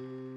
Mm-hmm.